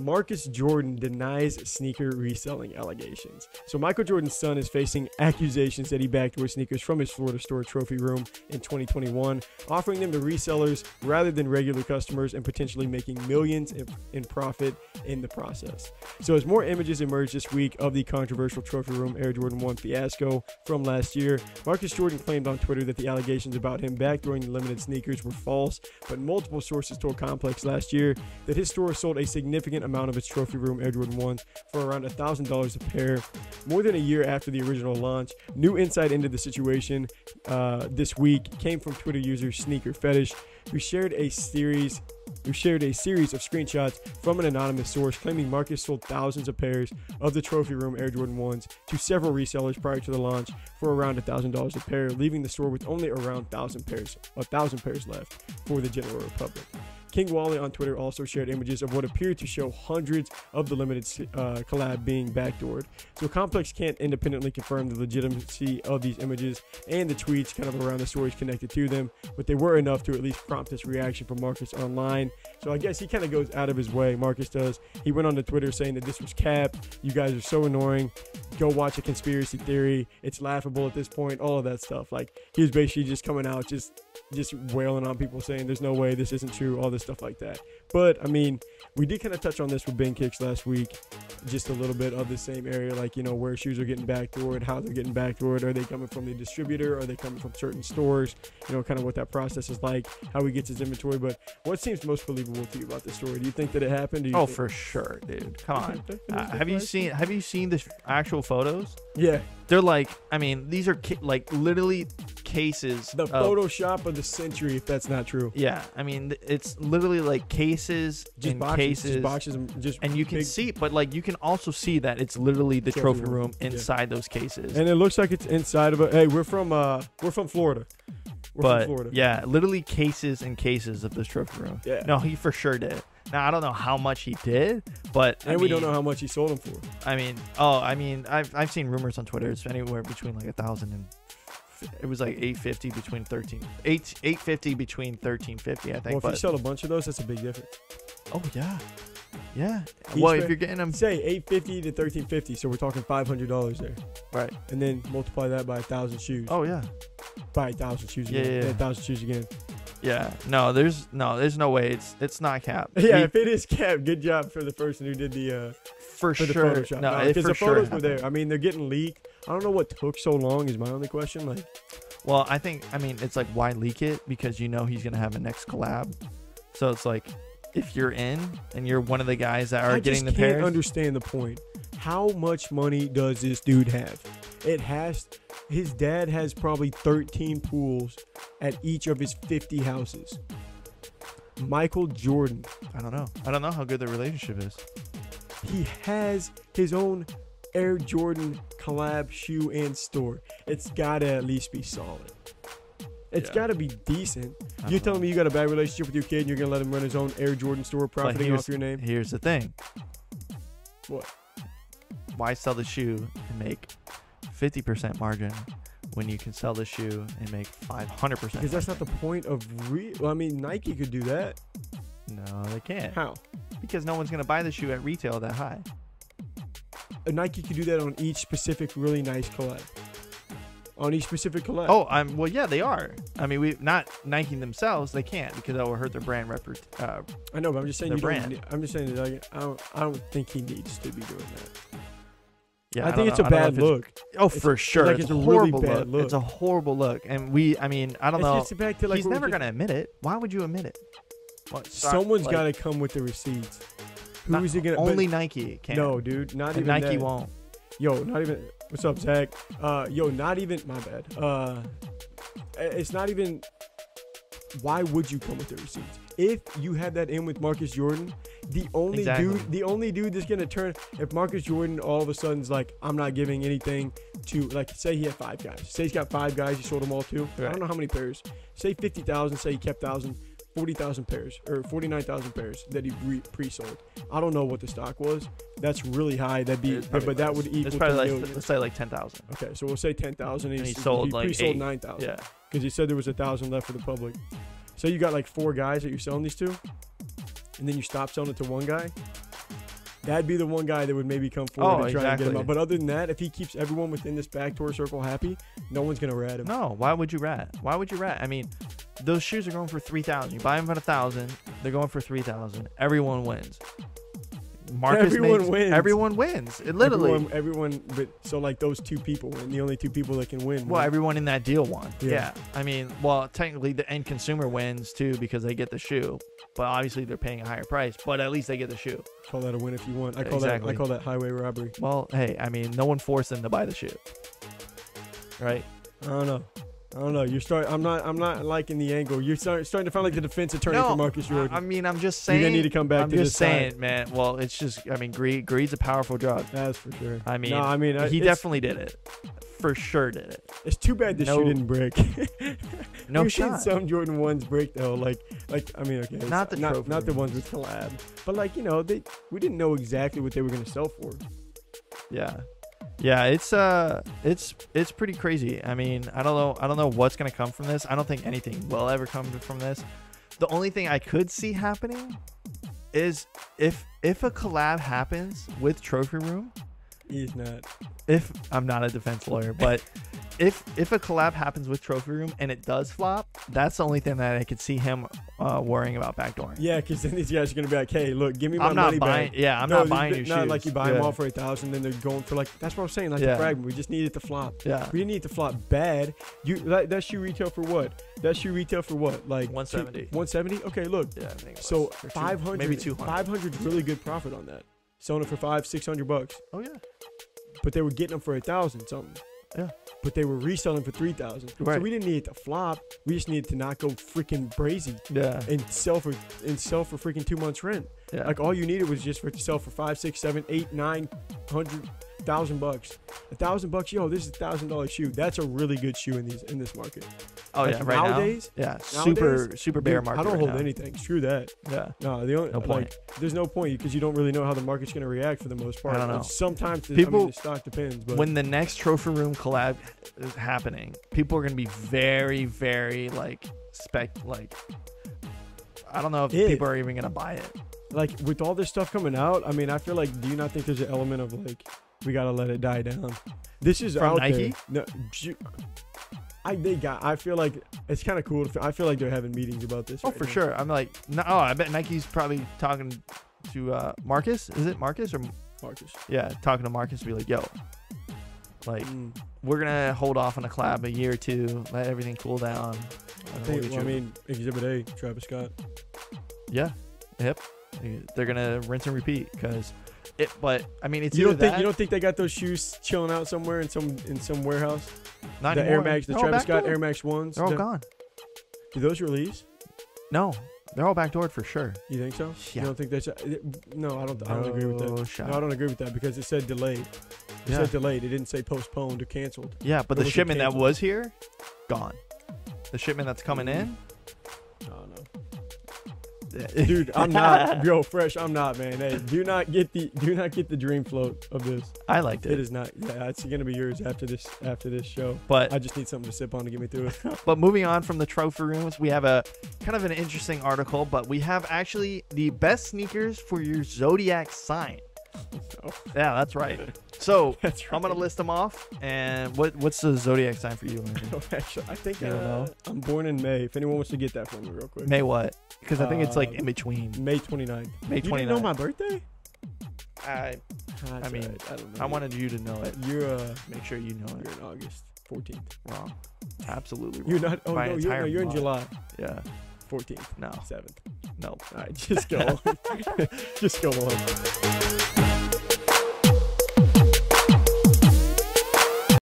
Marcus Jordan denies sneaker reselling allegations. So Michael Jordan's son is facing accusations that he backdoor sneakers from his Florida store trophy room in 2021, offering them to resellers rather than regular customers and potentially making millions in, in profit in the process. So as more images emerged this week of the controversial trophy room Air Jordan 1 fiasco from last year, Marcus Jordan claimed on Twitter that the allegations about him backdooring the limited sneakers were false, but multiple sources told Complex last year that his store sold a significant amount of its trophy room Air Jordan 1s for around $1,000 a pair. More than a year after the original launch, new insight into the situation uh, this week came from Twitter user Sneaker Fetish, who shared a series who shared a series of screenshots from an anonymous source claiming Marcus sold thousands of pairs of the trophy room Air Jordan 1s to several resellers prior to the launch for around $1,000 a pair, leaving the store with only around 1,000 pairs, 1,000 pairs left for the general public. King Wally on Twitter also shared images of what appeared to show hundreds of the limited uh, collab being backdoored. So Complex can't independently confirm the legitimacy of these images and the tweets kind of around the stories connected to them, but they were enough to at least prompt this reaction from Marcus online. So I guess he kind of goes out of his way. Marcus does. He went on to Twitter saying that this was cap. You guys are so annoying. Go watch a conspiracy theory. It's laughable at this point. All of that stuff. Like he was basically just coming out, just just wailing on people, saying there's no way this isn't true. All this stuff like that. But I mean, we did kind of touch on this with Ben Kicks last week, just a little bit of the same area, like you know where shoes are getting backdoored, how they're getting backdoored, are they coming from the distributor, are they coming from certain stores, you know, kind of what that process is like, how he gets his inventory. But what seems most believable to you about this story? Do you think that it happened? oh, think- for sure, dude. Come on. uh, have you seen Have you seen the actual photos? Yeah, They're like, I mean, these are like literally cases. the of- Photoshop of the century, if that's not true. Yeah, I mean, it's literally like cases Just and boxes, cases. just boxes, and just and you can big- see, but like you can also see that it's literally the Trophy room, room yeah. inside those cases. and it looks like it's inside of a. Hey, we're from uh, we're from Florida. We're but from Florida. yeah, literally cases and cases of this trophy room. Yeah. No, he for sure did. Now I don't know how much he did, but I and we don't know how much he sold them for. I mean, oh, I mean, I've I've seen rumors on Twitter. It's anywhere between like a thousand and it was like eight fifty between thirteen eight eight fifty between thirteen fifty. I think. Well, if you sell a bunch of those, that's a big difference. oh yeah, yeah. Each well, if you're getting them Say eight fifty to thirteen fifty, so we're talking five hundred dollars there, right. and then multiply that by a thousand shoes. Oh yeah, by a thousand shoes Yeah, again. yeah, Yeah, yeah. a thousand shoes again. Yeah. No, there's no, there's no way. It's it's not cap. Yeah, if it is cap, good job for the person who did the uh, for, for the sure. Photoshop. No, No, because for the sure photos were there. I mean, they're getting leaked. I don't know what took so long. Is my only question. Like, Well, I think I mean it's like why leak it because you know he's gonna have a next collab, so it's like if you're in and you're one of the guys that are I getting just the can't understand the point. How much money does this dude have? It has. His dad has probably 13 pools at each of his 50 houses. Michael Jordan, I don't know. I don't know how good the relationship is. he has his own Air Jordan collab shoe and store. It's gotta at least be solid. It's Yeah. gotta be decent. You're telling know. me you got a bad relationship with your kid and you're gonna let him run his own Air Jordan store profiting off your name? Here's the thing. What? Why sell the shoe and make 50% margin when you can sell the shoe and make 500%? Because that's not the point of re. Well, I mean, Nike could do that. No, they can't. How? Because no one's gonna buy the shoe at retail that high. Uh, Nike could do that on each specific really nice collab. On each specific collab. Oh, I'm well. Yeah, they are. I mean, we not Nike themselves. They can't because that will hurt their brand reput. Uh, I know, but I'm just saying the you don't. brand. I'm just saying that like, I don't. I don't think he needs to be doing that. Yeah, I, don't think it's know. a I bad look. Oh, It's- for sure. like it's, it's a a really horrible bad look. look. It's a horrible look, and we. I mean, I don't It's know. just back to like He's never gonna admit it. Why would you admit it? What, Someone's like, got to come with the receipts. Who's it gonna? but- Only Nike can. No, dude, not and even Nike that. won't. Yo, not even. What's up, Zach? Uh, yo, not even. My bad. Uh, it's not even. Why would you come with the receipts? If you had that in with Marcus Jordan, the only Exactly. dude, the only dude that's gonna turn. If Marcus Jordan all of a sudden's like, I'm not giving anything to like, say he had five guys. Say he's got five guys. He sold them all to. I don't know how many pairs. Say fifty thousand. Say he kept thousand. 40,000 pairs or 49,000 pairs that he re- pre-sold. I don't know what the stock was. That's really high. That'd be, but, probably that would equal It's to probably million. like let's say like ten thousand. Okay, so we'll say ten thousand. And he sold, like, pre-sold nine thousand. Yeah. because he said there was a thousand left for the public. So you got like four guys that you're selling these to, and then you stop selling it to one guy. That'd be the one guy that would maybe come forward Oh, and try and get him out. But other than that, if he keeps everyone within this backdoor circle happy, no one's gonna rat him. No, why would you rat? Why would you rat? I mean, those shoes are going for three thousand. You buy them for a thousand, they're going for three thousand. Everyone wins. Marcus Everyone makes- wins. Everyone wins. It literally. Everyone, everyone, but so like those two people win. The only two people that can win. well, win. everyone in that deal won. Yeah. Yeah. I mean, well, technically the end consumer wins too because they get the shoe, but obviously they're paying a higher price. But at least they get the shoe. call that a win if you want. I call Exactly. that. I call that highway robbery. Well, hey, I mean, no one forced them to buy the shoe, right? I don't know. I don't know. You're starting. I'm not. I'm not liking the angle. You're start, starting to sound like the defense attorney for Marcus I, Jordan. I mean, I'm just saying. You're gonna need to come back I'm to just this saying, man. Well, it's just, I mean, greed. Greed's a powerful drug. That's for sure. I mean, no, I mean, I- he definitely did it. For sure did it. It's too bad the No- shoe didn't break. No You've seen some Jordan ones break though. Like, like I mean, okay, Not the not, not the ones with collab, but like you know, they we didn't know exactly what they were gonna sell for. Yeah. Yeah, it's uh it's it's pretty crazy. I mean, I don't know I don't know what's going to come from this. I don't think anything will ever come from this. The only thing I could see happening is if if a collab happens with Trophy Room, He's not. if I'm not a defense lawyer, but if if a collab happens with Trophy Room and it does flop, that's the only thing that I could see him uh, worrying about backdooring. Yeah, because then these guys are gonna be like, hey, look, give me my I'm not money buying. back. Yeah, I'm No, not buying your not shoes. like you buy them all for a thousand, then they're going for like. That's what I'm saying. Like Yeah. the fragment, we just need it to flop. Yeah, We didn't need it to flop bad. You that, that shoe retail for what? That shoe retail for what? Like 170. 170. Okay, look. yeah. I think So was. Or two- 500, maybe 200. 500 is really good profit on that. Selling it for five, six hundred bucks, Oh yeah. but they were getting them for a thousand something. Yeah. But they were reselling for three thousand. So Right. we didn't need it to flop. We just needed to not go freaking brazy Yeah. and sell for and sell for freaking two months rent. Yeah. Like all you needed was just for it to sell for five, six, seven, eight, nine hundred thousand bucks. A thousand bucks, yo, this is a thousand dollar shoe. That's a really good shoe in these in this market. Oh Like, yeah, right nowadays- now. Yeah, super super bear Dude, market. I don't right hold now. anything. Screw that. Yeah, No, the only No like, point. there's no point because you don't really know how the market's gonna react for the most part. I don't know. Like, Sometimes the, I People- mean, the stock depends, but when the next trophy room collab is happening, people are gonna be very very like spec like. I don't know if Yeah. people are even gonna buy it. like with all this stuff coming out, I mean, I feel like do you not think there's an element of like we gotta let it die down? This is From out Nike? there. No, I they got. I feel like it's kind of cool. To, I feel like they're having meetings about this. Oh, right for now. sure. I'm like, no, oh, I bet Nike's probably talking to uh, Marcus. Is it Marcus or Marcus. yeah, talking to Marcus, be like, yo, like Mm. we're gonna hold off on a collab a year or two, let everything cool down. I, think, get well, I you- mean, Exhibit A, Travis Scott. yeah, yep. They're gonna rinse and repeat because it. But I mean, it's you don't think that- you don't think they got those shoes chilling out somewhere in some in some warehouse? Not the anymore. Air Max, the They're Travis Scott backdoored. Air Max ones. They're all the- gone. Do those release? No, they're all backdoored for sure. You think so? Yeah. You don't think that's no? I don't. I don't agree with that. shot. No, I don't agree with that because it said delayed. It Yeah. said delayed. It didn't say postponed or canceled. Yeah, but Or the was it shipment that was here, gone. The shipment that's coming in, I don't know. Dude, I'm not yo fresh. I'm not, man. Hey, do not get the do not get the dream float of this. I liked It it. is not. Yeah, it's gonna be yours after this after this show. But I just need something to sip on to get me through it. But moving on from the trophy rooms, we have a kind of an interesting article, but we have actually the best sneakers for your zodiac sign. Yeah, that's right. So That's right. I'm gonna list them off. And what what's the zodiac sign for you? Oh, I think You don't uh, know? I'm born in May. If anyone wants to get that for me, real quick. May what? Because I think it's like Uh, in between. May 29th. May 29th. You didn't know my birthday? I That's mean, alright. I don't know. I wanted you to know it. You're uh, Make sure you know you're it. in August 14th. Wrong. Absolutely wrong. You're not. Oh My no, you're, no, you're in. July Yeah. 14th, No. 7th. No. All right, just go. just go on.